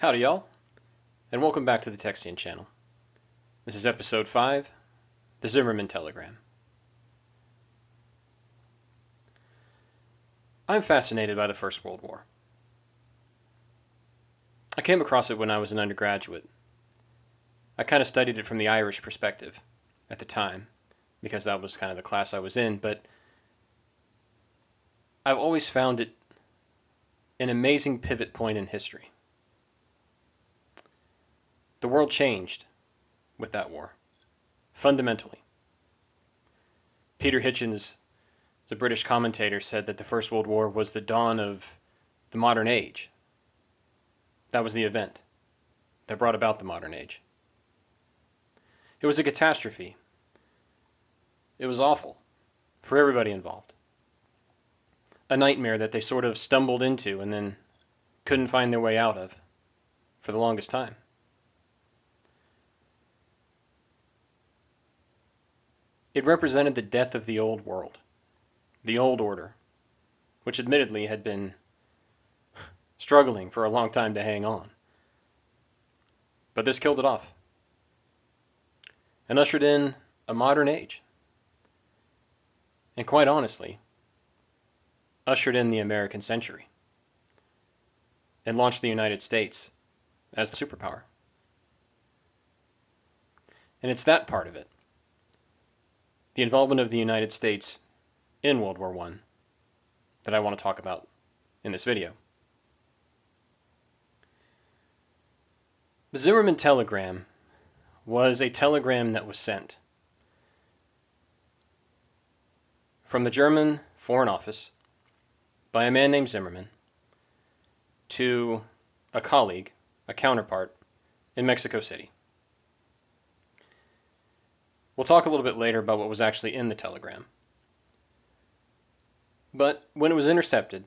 Howdy, y'all, and welcome back to the Texian channel. This is episode 5 The Zimmerman Telegram. I'm fascinated by the First World War. I came across it when I was an undergraduate. I kind of studied it from the Irish perspective at the time, because that was kind of the class I was in, but I've always found it an amazing pivot point in history. The world changed with that war, fundamentally. Peter Hitchens, the British commentator, said that the First World War was the dawn of the modern age. That was the event that brought about the modern age. It was a catastrophe. It was awful for everybody involved. A nightmare that they sort of stumbled into and then couldn't find their way out of for the longest time. It represented the death of the old world, the old order, which admittedly had been struggling for a long time to hang on. But this killed it off and ushered in a modern age. And quite honestly, ushered in the American century and launched the United States as the superpower. And it's that part of it the involvement of the United States in World War I that I want to talk about in this video. The Zimmerman telegram was a telegram that was sent from the German Foreign Office by a man named Zimmerman to a colleague, a counterpart, in Mexico City. We'll talk a little bit later about what was actually in the telegram. But when it was intercepted,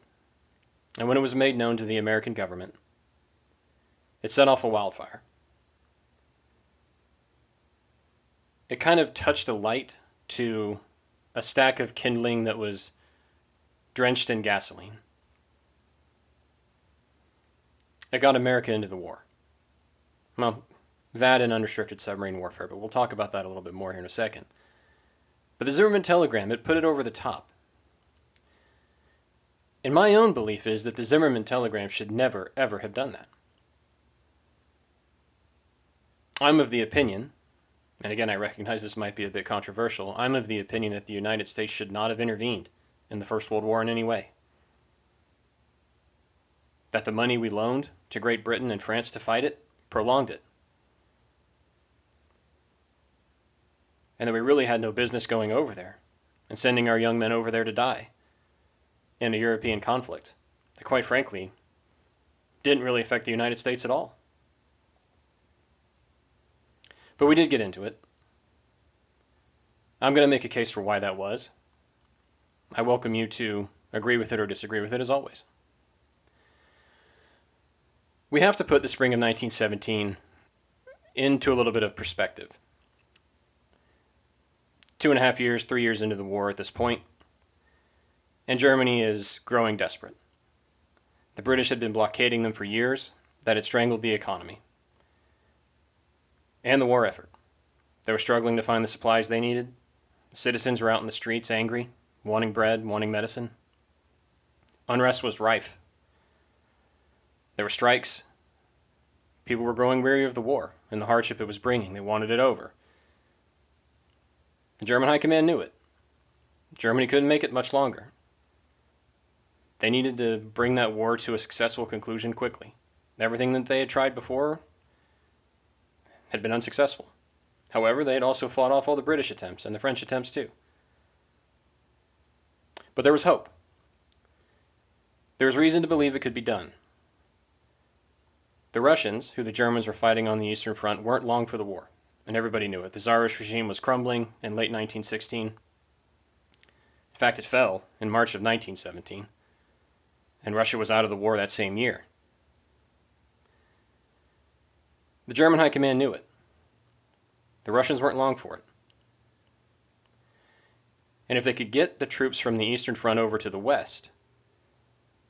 and when it was made known to the American government, it set off a wildfire. It kind of touched a light to a stack of kindling that was drenched in gasoline. It got America into the war. Well, that and unrestricted submarine warfare, but we'll talk about that a little bit more here in a second. But the Zimmerman telegram, it put it over the top. And my own belief is that the Zimmerman telegram should never, ever have done that. I'm of the opinion, and again, I recognize this might be a bit controversial, I'm of the opinion that the United States should not have intervened in the First World War in any way. That the money we loaned to Great Britain and France to fight it prolonged it. And that we really had no business going over there and sending our young men over there to die in a European conflict that, quite frankly, didn't really affect the United States at all. But we did get into it. I'm going to make a case for why that was. I welcome you to agree with it or disagree with it as always. We have to put the spring of 1917 into a little bit of perspective two and a half years, three years into the war at this point, and Germany is growing desperate. The British had been blockading them for years, that had strangled the economy and the war effort. They were struggling to find the supplies they needed. Citizens were out in the streets angry, wanting bread, wanting medicine. Unrest was rife. There were strikes. People were growing weary of the war and the hardship it was bringing. They wanted it over. The German High Command knew it. Germany couldn't make it much longer. They needed to bring that war to a successful conclusion quickly. Everything that they had tried before had been unsuccessful. However, they had also fought off all the British attempts and the French attempts too. But there was hope. There was reason to believe it could be done. The Russians, who the Germans were fighting on the Eastern Front, weren't long for the war and everybody knew it. The Tsarist regime was crumbling in late 1916. In fact, it fell in March of 1917, and Russia was out of the war that same year. The German High Command knew it. The Russians weren't long for it. And if they could get the troops from the Eastern Front over to the West,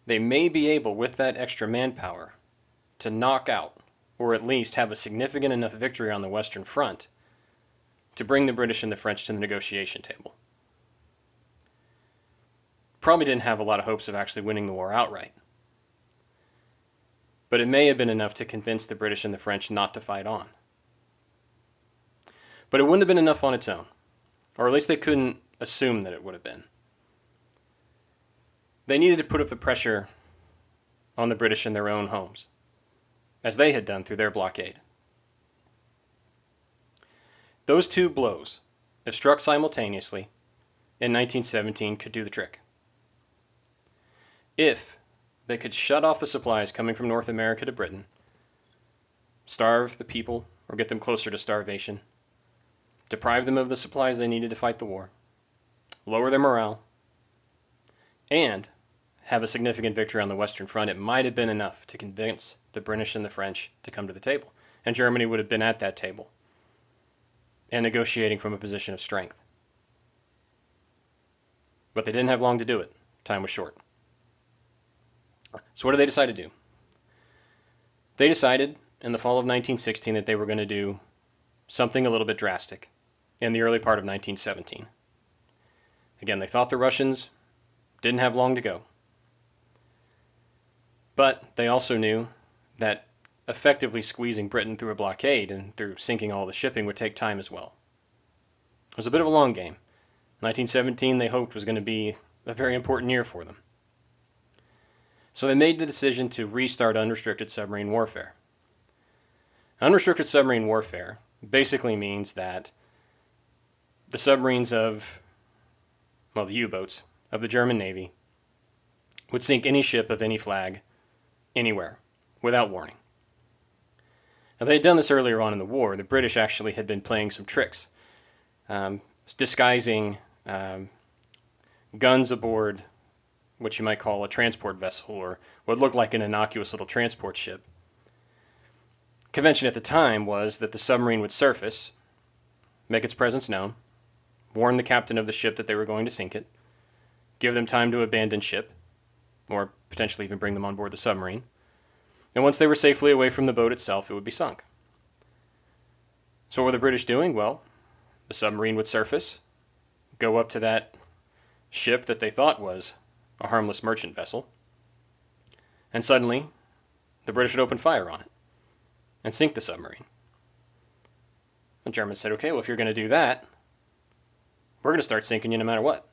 they may be able, with that extra manpower, to knock out, or at least have a significant enough victory on the Western Front to bring the British and the French to the negotiation table. Probably didn't have a lot of hopes of actually winning the war outright. But it may have been enough to convince the British and the French not to fight on. But it wouldn't have been enough on its own, or at least they couldn't assume that it would have been. They needed to put up the pressure on the British in their own homes, as they had done through their blockade. Those two blows, if struck simultaneously, in 1917 could do the trick. If they could shut off the supplies coming from North America to Britain, starve the people or get them closer to starvation, deprive them of the supplies they needed to fight the war, lower their morale, and have a significant victory on the Western Front, it might have been enough to convince the British and the French to come to the table. And Germany would have been at that table and negotiating from a position of strength. But they didn't have long to do it. Time was short. So, what did they decide to do? They decided in the fall of 1916 that they were going to do something a little bit drastic in the early part of 1917. Again, they thought the Russians didn't have long to go. But they also knew that effectively squeezing Britain through a blockade and through sinking all the shipping would take time as well. It was a bit of a long game. 1917 they hoped was going to be a very important year for them. So they made the decision to restart unrestricted submarine warfare. Unrestricted submarine warfare basically means that the submarines of, well, the U boats of the German Navy would sink any ship of any flag anywhere without warning. Now, they had done this earlier on in the war. The British actually had been playing some tricks, um, disguising um, guns aboard what you might call a transport vessel or what looked like an innocuous little transport ship. Convention at the time was that the submarine would surface, make its presence known, warn the captain of the ship that they were going to sink it, give them time to abandon ship, or potentially even bring them on board the submarine. And once they were safely away from the boat itself, it would be sunk. So, what were the British doing? Well, the submarine would surface, go up to that ship that they thought was a harmless merchant vessel, and suddenly the British would open fire on it and sink the submarine. The Germans said, okay, well, if you're going to do that, we're going to start sinking you no matter what.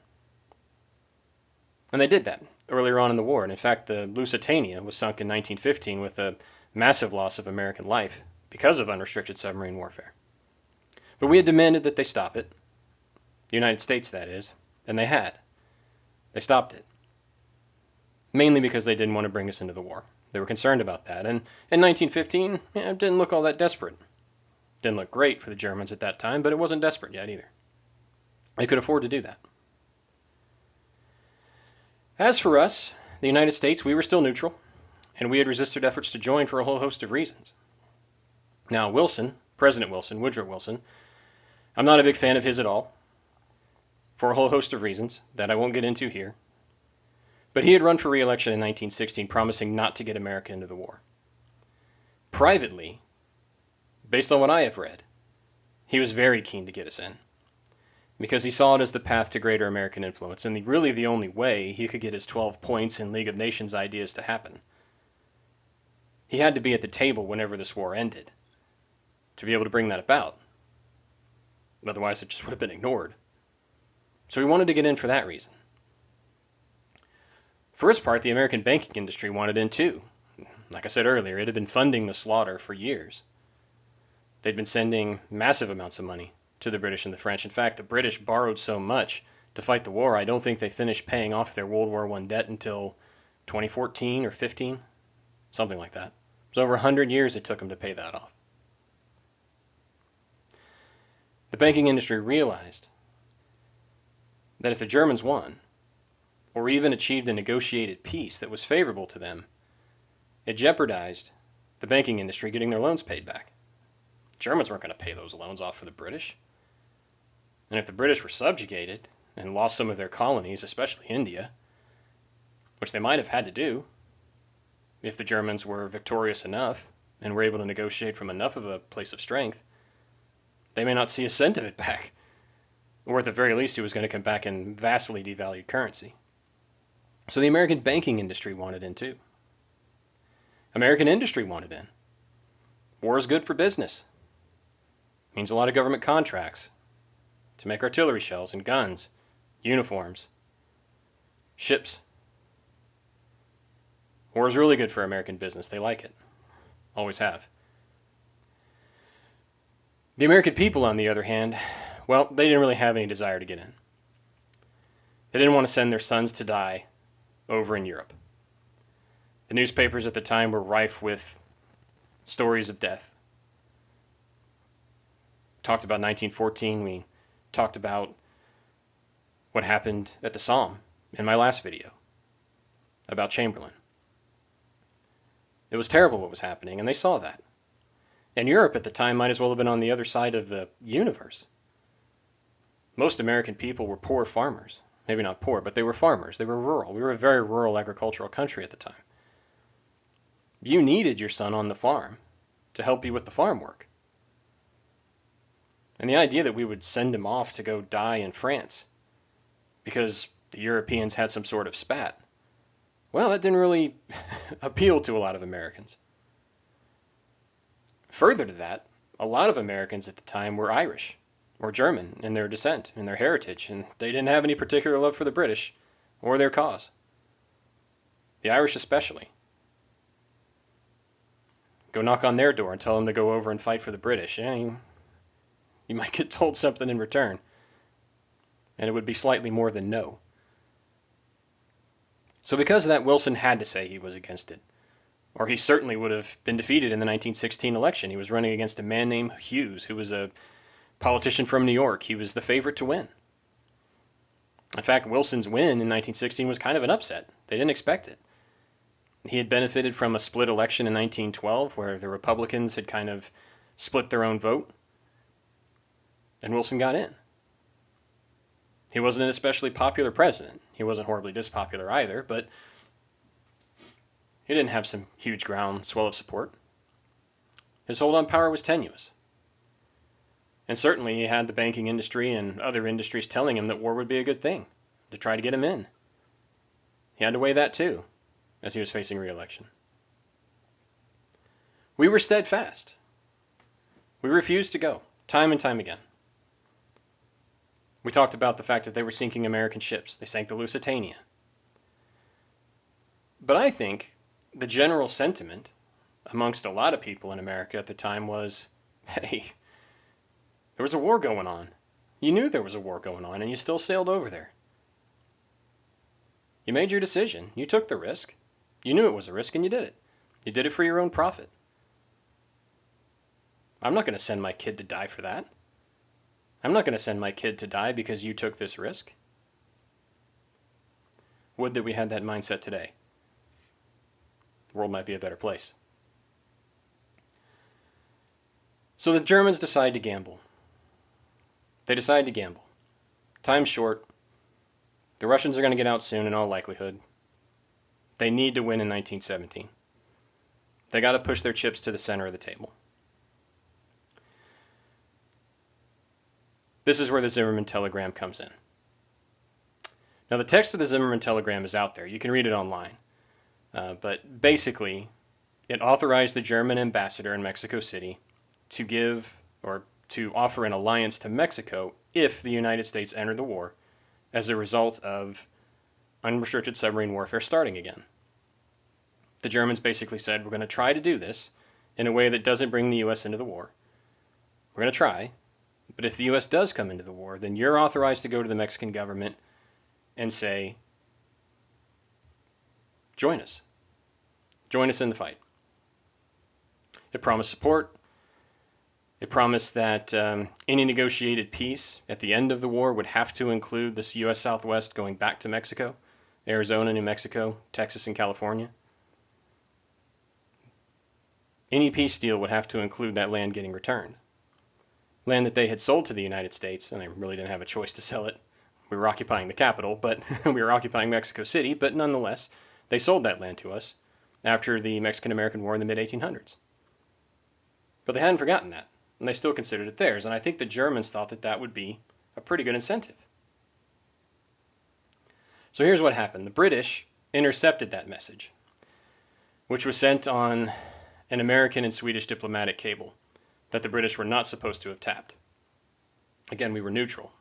And they did that earlier on in the war. And in fact, the Lusitania was sunk in 1915 with a massive loss of American life because of unrestricted submarine warfare. But we had demanded that they stop it. The United States, that is. And they had. They stopped it. Mainly because they didn't want to bring us into the war. They were concerned about that. And in 1915, yeah, it didn't look all that desperate. Didn't look great for the Germans at that time, but it wasn't desperate yet either. They could afford to do that. As for us, the United States, we were still neutral, and we had resisted efforts to join for a whole host of reasons. Now, Wilson, President Wilson, Woodrow Wilson, I'm not a big fan of his at all, for a whole host of reasons that I won't get into here. But he had run for re election in 1916, promising not to get America into the war. Privately, based on what I have read, he was very keen to get us in because he saw it as the path to greater American influence and the, really the only way he could get his 12 points and League of Nations ideas to happen. He had to be at the table whenever this war ended to be able to bring that about. Otherwise, it just would have been ignored. So he wanted to get in for that reason. For its part, the American banking industry wanted in too. Like I said earlier, it had been funding the slaughter for years. They'd been sending massive amounts of money to the British and the French. In fact, the British borrowed so much to fight the war, I don't think they finished paying off their World War I debt until 2014 or 15, something like that. It was over 100 years it took them to pay that off. The banking industry realized that if the Germans won, or even achieved a negotiated peace that was favorable to them, it jeopardized the banking industry getting their loans paid back. Germans weren't going to pay those loans off for the British. And if the British were subjugated and lost some of their colonies, especially India, which they might have had to do, if the Germans were victorious enough and were able to negotiate from enough of a place of strength, they may not see a cent of it back. Or at the very least, it was going to come back in vastly devalued currency. So the American banking industry wanted in too. American industry wanted in. War is good for business. It means a lot of government contracts to make artillery shells and guns, uniforms, ships. War is really good for American business. They like it. Always have. The American people, on the other hand, well, they didn't really have any desire to get in. They didn't want to send their sons to die over in Europe. The newspapers at the time were rife with stories of death. Talked about 1914. We talked about what happened at the Somme in my last video about Chamberlain. It was terrible what was happening, and they saw that. And Europe at the time might as well have been on the other side of the universe. Most American people were poor farmers. Maybe not poor, but they were farmers. They were rural. We were a very rural agricultural country at the time. You needed your son on the farm to help you with the farm work. And the idea that we would send him off to go die in France because the Europeans had some sort of spat, well, that didn't really appeal to a lot of Americans. Further to that, a lot of Americans at the time were Irish or German in their descent, in their heritage, and they didn't have any particular love for the British or their cause. The Irish, especially. Go knock on their door and tell them to go over and fight for the British. Yeah, you, might get told something in return. And it would be slightly more than no. So, because of that, Wilson had to say he was against it. Or he certainly would have been defeated in the 1916 election. He was running against a man named Hughes, who was a politician from New York. He was the favorite to win. In fact, Wilson's win in 1916 was kind of an upset. They didn't expect it. He had benefited from a split election in 1912 where the Republicans had kind of split their own vote, and Wilson got in. He wasn't an especially popular president. He wasn't horribly dispopular either, but he didn't have some huge groundswell of support. His hold on power was tenuous. And certainly he had the banking industry and other industries telling him that war would be a good thing to try to get him in. He had to weigh that too as he was facing re election. We were steadfast. We refused to go, time and time again. We talked about the fact that they were sinking American ships. They sank the Lusitania. But I think the general sentiment amongst a lot of people in America at the time was hey, there was a war going on. You knew there was a war going on, and you still sailed over there. You made your decision. You took the risk. You knew it was a risk, and you did it. You did it for your own profit. I'm not going to send my kid to die for that. I'm not going to send my kid to die because you took this risk. Would that we had that mindset today. World might be a better place. So the Germans decide to gamble. They decide to gamble. Time's short. The Russians are going to get out soon in all likelihood. They need to win in 1917. They got to push their chips to the center of the table. This is where the Zimmerman telegram comes in. Now, the text of the Zimmerman telegram is out there. You can read it online. Uh, but basically, it authorized the German ambassador in Mexico City to give or to offer an alliance to Mexico if the United States entered the war as a result of unrestricted submarine warfare starting again. The Germans basically said, We're going to try to do this in a way that doesn't bring the U.S. into the war. We're going to try, but if the U.S. does come into the war, then you're authorized to go to the Mexican government and say, Join us. Join us in the fight. It promised support, it promised that um, any negotiated peace at the end of the war would have to include this U.S. Southwest going back to Mexico, Arizona, New Mexico, Texas, and California. Any peace deal would have to include that land getting returned. Land that they had sold to the United States, and they really didn't have a choice to sell it. We were occupying the capital, but we were occupying Mexico City, but nonetheless, they sold that land to us after the Mexican American War in the mid 1800s. But they hadn't forgotten that, and they still considered it theirs, and I think the Germans thought that that would be a pretty good incentive. So here's what happened the British intercepted that message, which was sent on an American and Swedish diplomatic cable that the British were not supposed to have tapped. Again, we were neutral.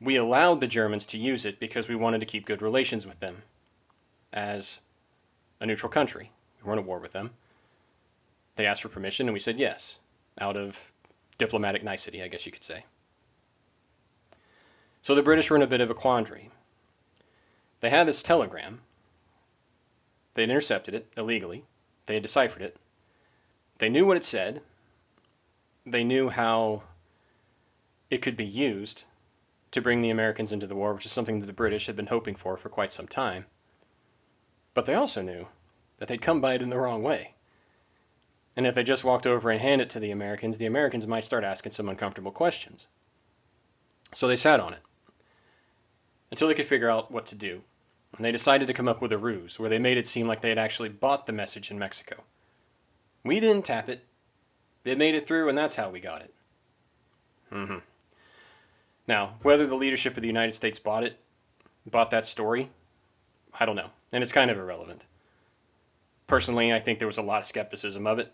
We allowed the Germans to use it because we wanted to keep good relations with them as a neutral country. We weren't at war with them. They asked for permission and we said yes, out of diplomatic nicety, I guess you could say. So the British were in a bit of a quandary. They had this telegram. They had intercepted it illegally. They had deciphered it. They knew what it said. They knew how it could be used to bring the Americans into the war, which is something that the British had been hoping for for quite some time. But they also knew that they'd come by it in the wrong way. And if they just walked over and handed it to the Americans, the Americans might start asking some uncomfortable questions. So they sat on it until they could figure out what to do. And they decided to come up with a ruse where they made it seem like they had actually bought the message in Mexico. We didn't tap it. It made it through, and that's how we got it. Mm-hmm. Now, whether the leadership of the United States bought it, bought that story, I don't know. And it's kind of irrelevant. Personally, I think there was a lot of skepticism of it.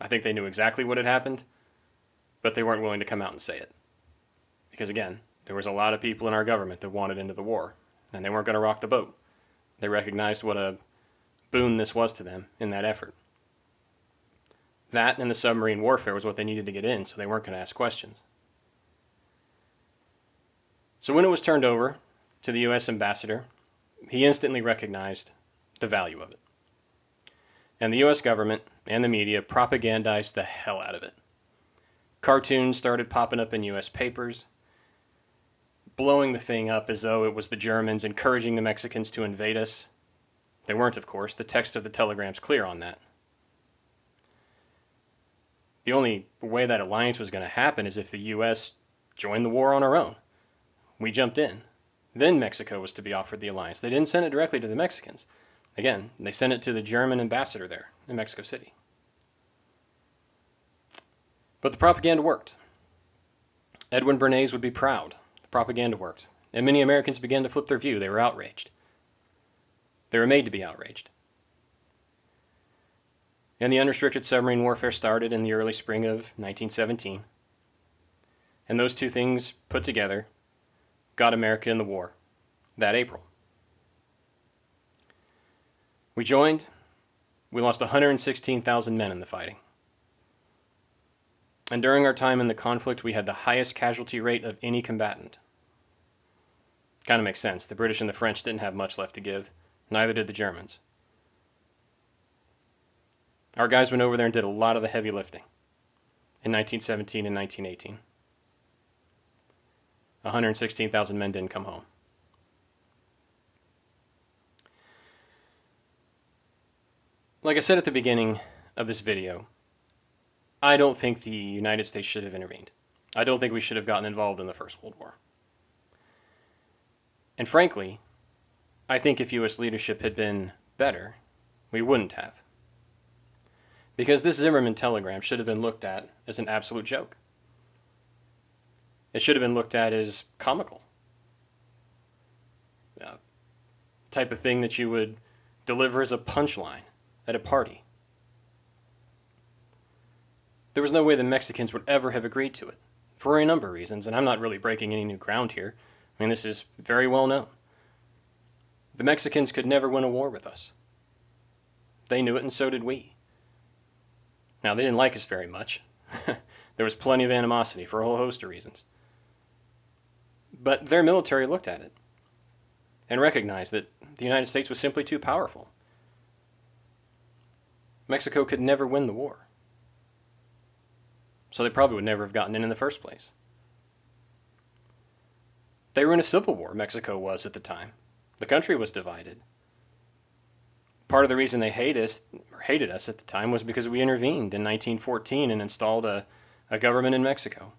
I think they knew exactly what had happened, but they weren't willing to come out and say it. Because again, there was a lot of people in our government that wanted into the war, and they weren't going to rock the boat. They recognized what a boon this was to them in that effort. That and the submarine warfare was what they needed to get in, so they weren't going to ask questions. So when it was turned over to the U.S. ambassador, he instantly recognized the value of it. And the U.S. government and the media propagandized the hell out of it. Cartoons started popping up in U.S. papers, blowing the thing up as though it was the Germans encouraging the Mexicans to invade us. They weren't, of course. The text of the telegram's clear on that. The only way that alliance was going to happen is if the U.S. joined the war on our own. We jumped in. Then Mexico was to be offered the alliance. They didn't send it directly to the Mexicans. Again, they sent it to the German ambassador there in Mexico City. But the propaganda worked. Edwin Bernays would be proud. The propaganda worked. And many Americans began to flip their view. They were outraged. They were made to be outraged. And the unrestricted submarine warfare started in the early spring of 1917. And those two things put together got America in the war that April. We joined. We lost 116,000 men in the fighting. And during our time in the conflict, we had the highest casualty rate of any combatant. Kind of makes sense. The British and the French didn't have much left to give, neither did the Germans. Our guys went over there and did a lot of the heavy lifting in 1917 and 1918. 116,000 men didn't come home. Like I said at the beginning of this video, I don't think the United States should have intervened. I don't think we should have gotten involved in the First World War. And frankly, I think if U.S. leadership had been better, we wouldn't have. Because this Zimmerman telegram should have been looked at as an absolute joke. It should have been looked at as comical. Uh, type of thing that you would deliver as a punchline at a party. There was no way the Mexicans would ever have agreed to it, for a number of reasons, and I'm not really breaking any new ground here. I mean, this is very well known. The Mexicans could never win a war with us. They knew it, and so did we. Now, they didn't like us very much. there was plenty of animosity for a whole host of reasons. But their military looked at it and recognized that the United States was simply too powerful. Mexico could never win the war. So they probably would never have gotten in in the first place. They were in a civil war, Mexico was at the time. The country was divided. Part of the reason they hate us, hated us at the time was because we intervened in 1914 and installed a, a government in Mexico.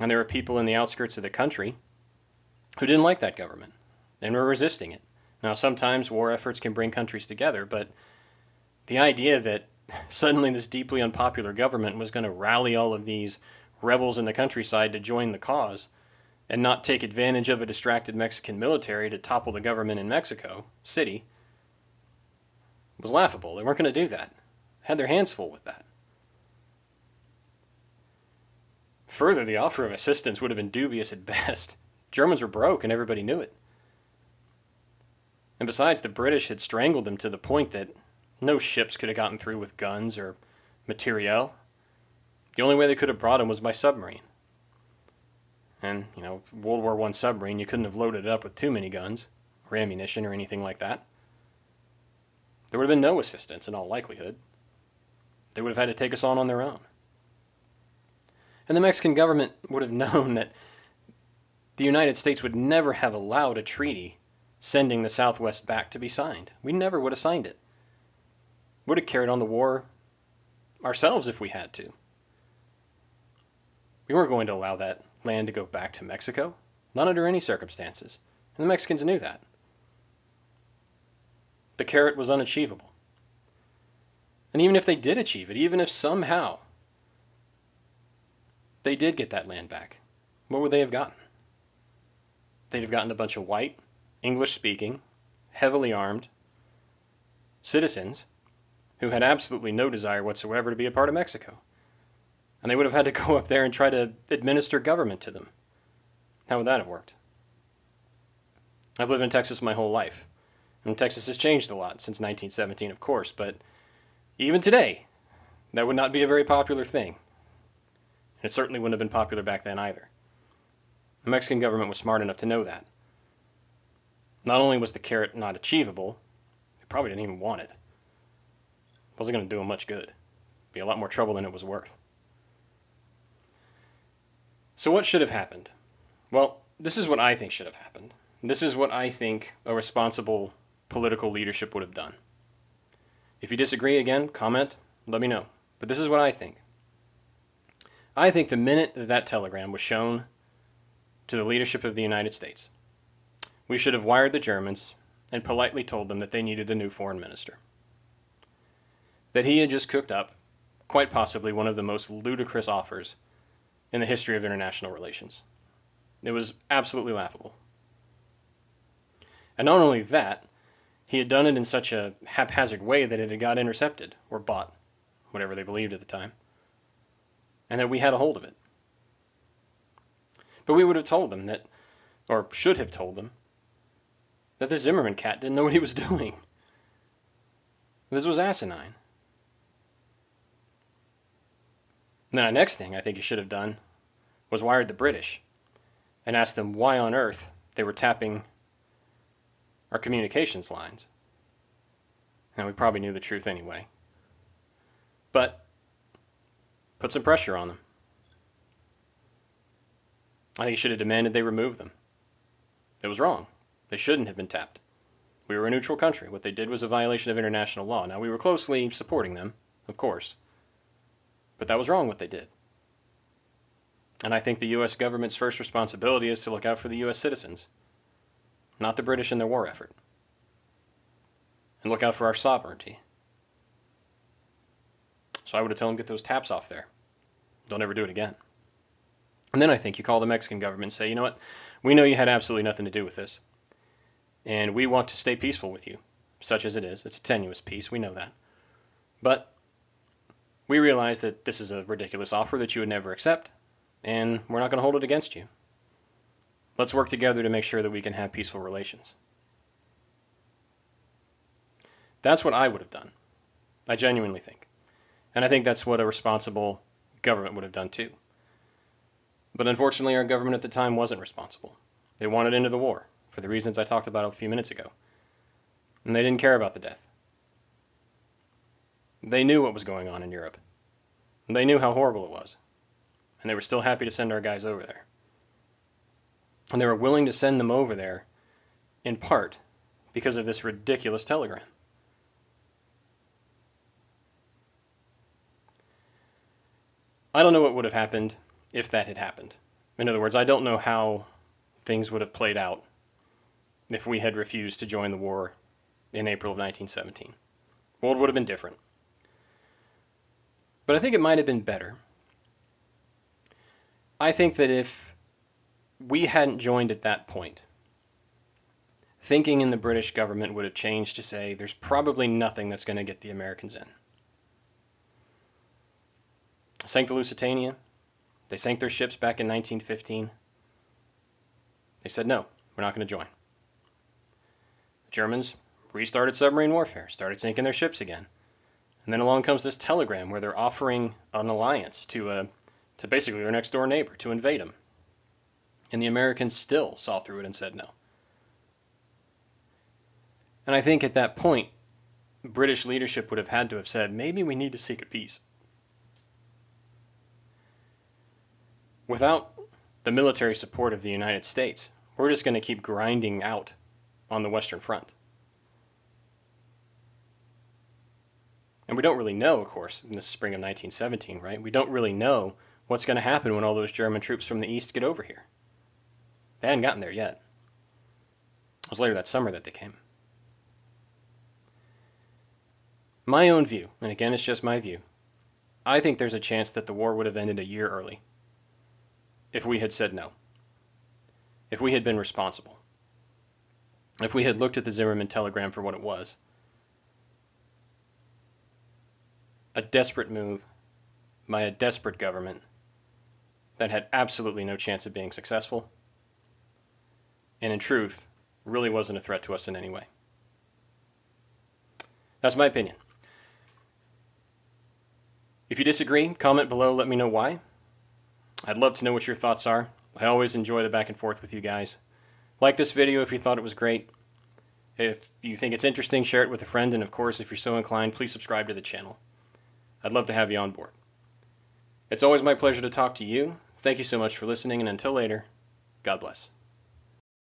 And there were people in the outskirts of the country who didn't like that government and were resisting it. Now, sometimes war efforts can bring countries together, but the idea that suddenly this deeply unpopular government was going to rally all of these rebels in the countryside to join the cause and not take advantage of a distracted Mexican military to topple the government in Mexico City was laughable. They weren't going to do that. Had their hands full with that. Further, the offer of assistance would have been dubious at best. Germans were broke and everybody knew it. And besides, the British had strangled them to the point that no ships could have gotten through with guns or materiel. The only way they could have brought them was by submarine. And, you know, World War I submarine, you couldn't have loaded it up with too many guns or ammunition or anything like that. There would have been no assistance in all likelihood. They would have had to take us on on their own. And the Mexican government would have known that the United States would never have allowed a treaty sending the Southwest back to be signed. We never would have signed it. Would have carried on the war ourselves if we had to. We weren't going to allow that land to go back to Mexico, not under any circumstances. And the Mexicans knew that. The carrot was unachievable. And even if they did achieve it, even if somehow they did get that land back, what would they have gotten? They'd have gotten a bunch of white, English speaking, heavily armed citizens who had absolutely no desire whatsoever to be a part of Mexico. And they would have had to go up there and try to administer government to them. How would that have worked? I've lived in Texas my whole life. And Texas has changed a lot since 1917, of course, but even today, that would not be a very popular thing. And it certainly wouldn't have been popular back then either. The Mexican government was smart enough to know that. Not only was the carrot not achievable, they probably didn't even want it. It wasn't going to do them much good. It'd Be a lot more trouble than it was worth. So, what should have happened? Well, this is what I think should have happened. This is what I think a responsible political leadership would have done. If you disagree, again, comment, let me know. But this is what I think. I think the minute that that telegram was shown to the leadership of the United States, we should have wired the Germans and politely told them that they needed a new foreign minister. That he had just cooked up, quite possibly, one of the most ludicrous offers in the history of international relations. It was absolutely laughable. And not only that, he had done it in such a haphazard way that it had got intercepted or bought, whatever they believed at the time, and that we had a hold of it. But we would have told them that, or should have told them, that the Zimmerman cat didn't know what he was doing. This was asinine. Now, the next thing I think he should have done was wired the British and asked them why on earth they were tapping our communications lines. And we probably knew the truth anyway. But put some pressure on them. I think he should have demanded they remove them. It was wrong. They shouldn't have been tapped. We were a neutral country. What they did was a violation of international law. Now, we were closely supporting them, of course. But that was wrong what they did. And I think the U.S. government's first responsibility is to look out for the U.S. citizens not the British in their war effort. And look out for our sovereignty. So I would have told them get those taps off there. Don't ever do it again. And then I think you call the Mexican government and say, you know what? We know you had absolutely nothing to do with this. And we want to stay peaceful with you, such as it is. It's a tenuous peace, we know that. But we realize that this is a ridiculous offer that you would never accept, and we're not going to hold it against you. Let's work together to make sure that we can have peaceful relations. That's what I would have done. I genuinely think. And I think that's what a responsible government would have done too. But unfortunately, our government at the time wasn't responsible. They wanted into the war, for the reasons I talked about a few minutes ago. And they didn't care about the death. They knew what was going on in Europe. They knew how horrible it was. And they were still happy to send our guys over there. And they were willing to send them over there in part because of this ridiculous telegram. I don't know what would have happened if that had happened. In other words, I don't know how things would have played out if we had refused to join the war in April of 1917. The world would have been different. But I think it might have been better. I think that if we hadn't joined at that point, thinking in the British government would have changed to say there's probably nothing that's going to get the Americans in. Sank the Lusitania. They sank their ships back in 1915. They said, no, we're not going to join. The Germans restarted submarine warfare, started sinking their ships again. And then along comes this telegram where they're offering an alliance to, uh, to basically their next door neighbor to invade them. And the Americans still saw through it and said no. And I think at that point, British leadership would have had to have said, maybe we need to seek a peace. Without the military support of the United States, we're just going to keep grinding out on the Western Front. And we don't really know, of course, in the spring of 1917, right? We don't really know what's going to happen when all those German troops from the east get over here. They hadn't gotten there yet. It was later that summer that they came. My own view, and again, it's just my view, I think there's a chance that the war would have ended a year early if we had said no, if we had been responsible, if we had looked at the Zimmerman telegram for what it was a desperate move by a desperate government that had absolutely no chance of being successful, and in truth, really wasn't a threat to us in any way. That's my opinion. If you disagree, comment below, let me know why. I'd love to know what your thoughts are. I always enjoy the back and forth with you guys. Like this video if you thought it was great. If you think it's interesting, share it with a friend, and of course, if you're so inclined, please subscribe to the channel. I'd love to have you on board. It's always my pleasure to talk to you. Thank you so much for listening, and until later, God bless.